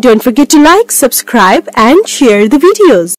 Don't forget to like, subscribe and share the videos.